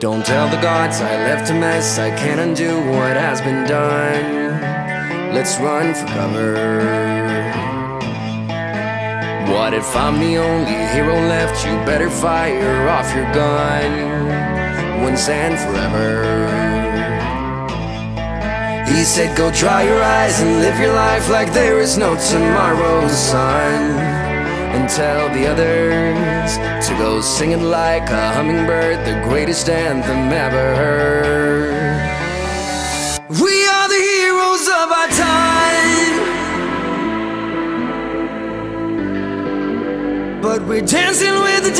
Don't tell the gods I left a mess, I can't undo what has been done. Let's run for cover. What if I'm the only hero left? You better fire off your gun once and forever. He said, Go dry your eyes and live your life like there is no tomorrow, son. And tell the others to go sing like a hummingbird, the greatest anthem ever heard. We are the heroes of our time. But we're dancing with the